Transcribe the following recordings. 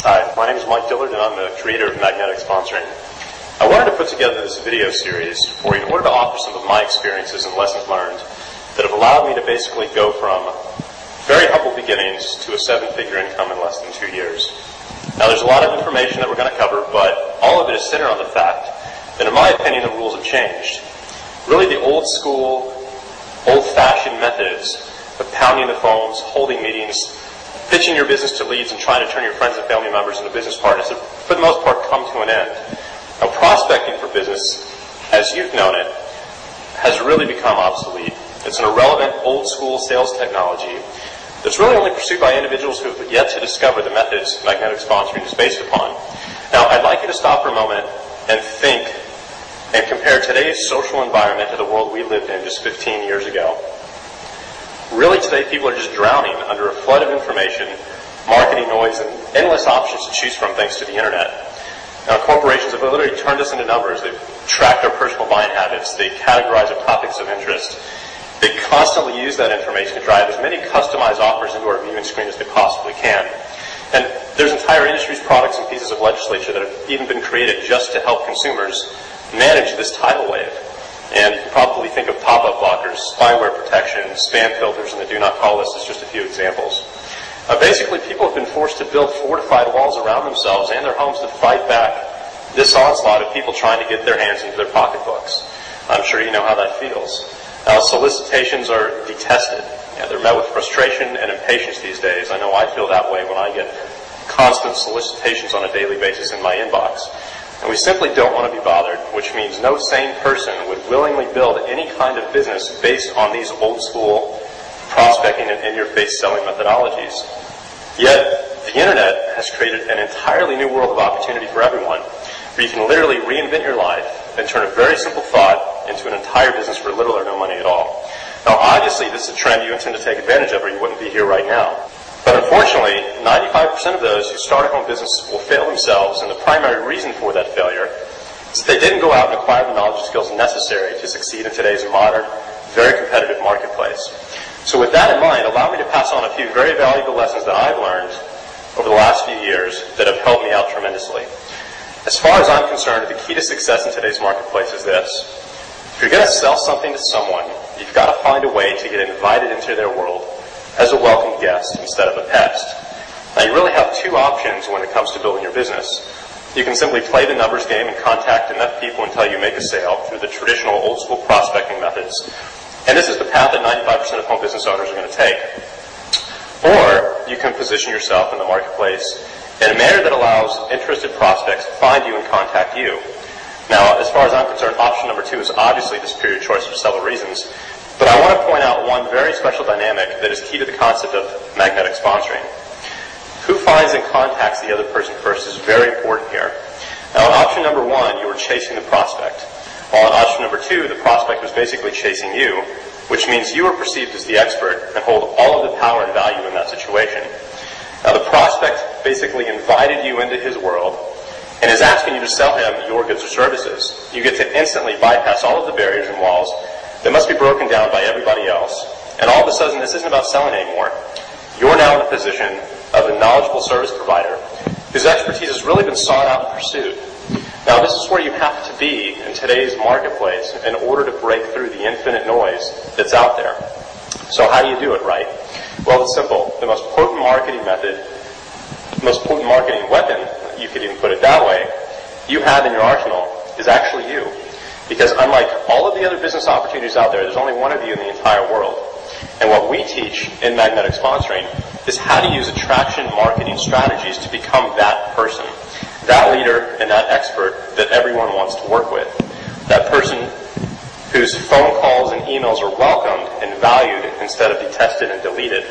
Hi, my name is Mike Dillard, and I'm the creator of Magnetic Sponsoring. I wanted to put together this video series for you in order to offer some of my experiences and lessons learned that have allowed me to basically go from very humble beginnings to a seven-figure income in less than two years. Now, there's a lot of information that we're going to cover, but all of it is centered on the fact that, in my opinion, the rules have changed. Really, the old school, old-fashioned methods of pounding the phones, holding meetings, pitching your business to leads, and trying to turn your friends and family members into business partners have, for the most part, come to an end. Now, prospecting for business, as you've known it, has really become obsolete. It's an irrelevant, old-school sales technology that's really only pursued by individuals who have yet to discover the methods magnetic sponsoring is based upon. Now, I'd like you to stop for a moment and think and compare today's social environment to the world we lived in just 15 years ago. Really, today, people are just drowning under a flood of information, marketing noise, and endless options to choose from thanks to the internet. Now, corporations have literally turned us into numbers. They've tracked our personal buying habits. They categorize our topics of interest. They constantly use that information to drive as many customized offers into our viewing screen as they possibly can. And there's entire industries, products, and pieces of legislature that have even been created just to help consumers manage this tidal wave. And you can probably think of pop-up blockers, spyware protection, spam filters, and the do not call list as just a few examples. Uh, basically, people have been forced to build fortified walls around themselves and their homes to fight back this onslaught of people trying to get their hands into their pocketbooks. I'm sure you know how that feels. Uh, solicitations are detested. Yeah, they're met with frustration and impatience these days. I know I feel that way when I get constant solicitations on a daily basis in my inbox. And we simply don't want to be bothered, which means no sane person would willingly build any kind of business based on these old school prospecting and in-your-face selling methodologies. Yet, the internet has created an entirely new world of opportunity for everyone, where you can literally reinvent your life and turn a very simple thought into an entire business for little or no money at all. Now, obviously, this is a trend you intend to take advantage of, or you wouldn't be here right now. But unfortunately, 95% of those who start a home business will fail themselves, and the primary reason for that failure is that they didn't go out and acquire the knowledge and skills necessary to succeed in today's modern, very competitive marketplace. So with that in mind, allow me to pass on a few very valuable lessons that I've learned over the last few years that have helped me out tremendously. As far as I'm concerned, the key to success in today's marketplace is this. If you're going to sell something to someone, you've got to find a way to get invited into their world as a welcome guest instead of a pest. Now, you really have two options when it comes to building your business. You can simply play the numbers game and contact enough people until you make a sale through the traditional old school prospecting methods. And this is the path that 95% of home business owners are going to take. Or you can position yourself in the marketplace in a manner that allows interested prospects to find you and contact you. Now, as far as I'm concerned, option number two is obviously the superior choice for several reasons. But I want to point out one very special dynamic that is key to the concept of magnetic sponsoring. Who finds and contacts the other person first is very important here. Now, in option number one, you were chasing the prospect. While in option number two, the prospect was basically chasing you, which means you are perceived as the expert and hold all of the power and value in that situation. Now, the prospect basically invited you into his world and is asking you to sell him your goods or services. You get to instantly bypass all of the barriers and walls that must be broken down by everybody else. And all of a sudden, this isn't about selling anymore. You're now in the position of a knowledgeable service provider whose expertise has really been sought out and pursued. Now, this is where you have to be in today's marketplace in order to break through the infinite noise that's out there. So how do you do it right? Well, it's simple. The most potent marketing method, the most potent marketing weapon, you could even put it that way, you have in your arsenal is actually you. Because unlike all of the other business opportunities out there, there's only one of you in the entire world. And what we teach in magnetic sponsoring is how to use attraction marketing strategies to become that person, that leader and that expert that everyone wants to work with. That person whose phone calls and emails are welcomed and valued instead of detested and deleted.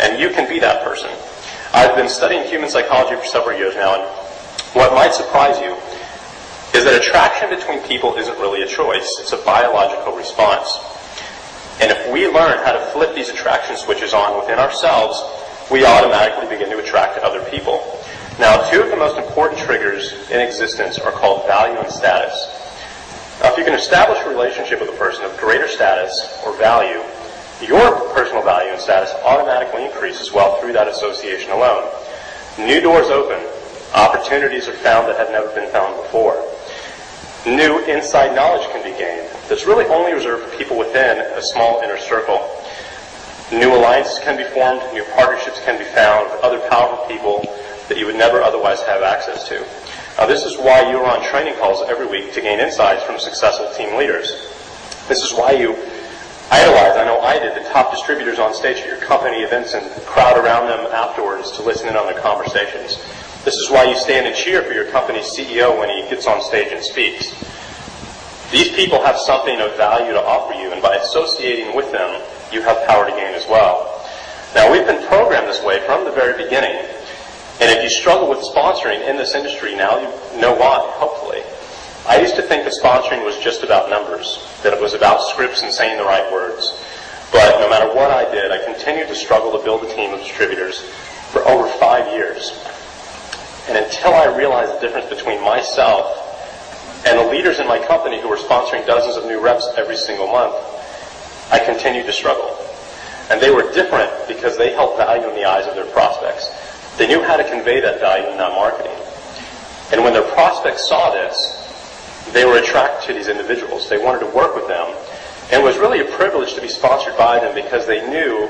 And you can be that person. I've been studying human psychology for several years now, and what might surprise you is that attraction between people isn't really a choice. It's a biological response. And if we learn how to flip these attraction switches on within ourselves, we automatically begin to attract other people. Now, two of the most important triggers in existence are called value and status. Now, if you can establish a relationship with a person of greater status or value, your personal value and status automatically increases well through that association alone. New doors open Opportunities are found that have never been found before. New inside knowledge can be gained that's really only reserved for people within a small inner circle. New alliances can be formed, new partnerships can be found with other powerful people that you would never otherwise have access to. Now, this is why you are on training calls every week to gain insights from successful team leaders. This is why you idolize, I know I did, the top distributors on stage at your company events and crowd around them afterwards to listen in on their conversations. This is why you stand and cheer for your company's CEO when he gets on stage and speaks. These people have something of value to offer you, and by associating with them, you have power to gain as well. Now, we've been programmed this way from the very beginning. And if you struggle with sponsoring in this industry, now you know why, hopefully. I used to think that sponsoring was just about numbers, that it was about scripts and saying the right words. But no matter what I did, I continued to struggle to build a team of distributors for over five years. And until I realized the difference between myself and the leaders in my company who were sponsoring dozens of new reps every single month, I continued to struggle. And they were different because they held value in the eyes of their prospects. They knew how to convey that value in that marketing. And when their prospects saw this, they were attracted to these individuals. They wanted to work with them. And it was really a privilege to be sponsored by them because they knew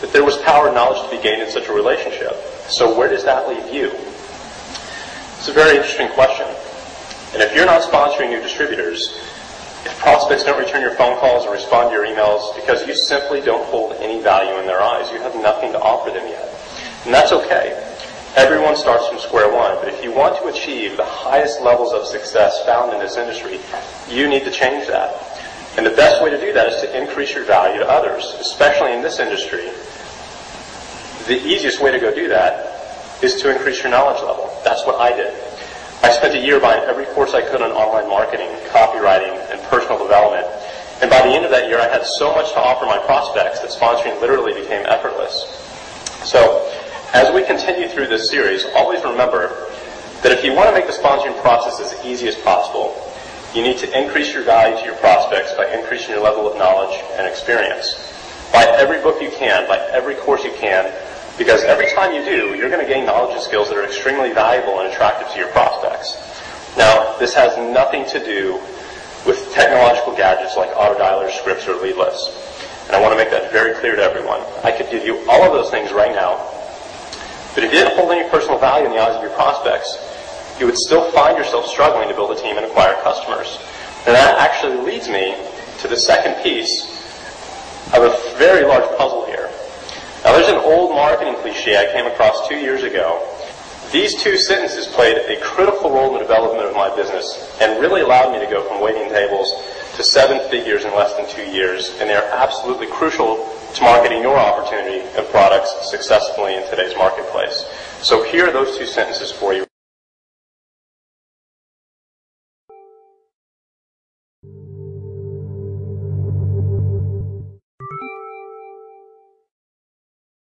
that there was power and knowledge to be gained in such a relationship. So where does that leave you? It's a very interesting question. And if you're not sponsoring your distributors, if prospects don't return your phone calls or respond to your emails because you simply don't hold any value in their eyes, you have nothing to offer them yet. And that's okay. Everyone starts from square one, but if you want to achieve the highest levels of success found in this industry, you need to change that. And the best way to do that is to increase your value to others, especially in this industry. The easiest way to go do that is to increase your knowledge level. That's what I did. I spent a year buying every course I could on online marketing, copywriting, and personal development. And by the end of that year, I had so much to offer my prospects that sponsoring literally became effortless. So, as we continue through this series, always remember that if you want to make the sponsoring process as easy as possible, you need to increase your value to your prospects by increasing your level of knowledge and experience. Buy every book you can, buy every course you can, because every time you do, you're going to gain knowledge and skills that are extremely valuable and attractive to your prospects. Now, this has nothing to do with technological gadgets like auto dialers, scripts, or lead lists. And I want to make that very clear to everyone. I could give you all of those things right now, but if you didn't hold any personal value in the eyes of your prospects, you would still find yourself struggling to build a team and acquire customers. And that actually leads me to the second piece of a very large puzzle here. Now, there's an old marketing cliche I came across two years ago. These two sentences played a critical role in the development of my business and really allowed me to go from waiting tables to seven figures in less than two years, and they're absolutely crucial to marketing your opportunity and products successfully in today's marketplace. So here are those two sentences for you.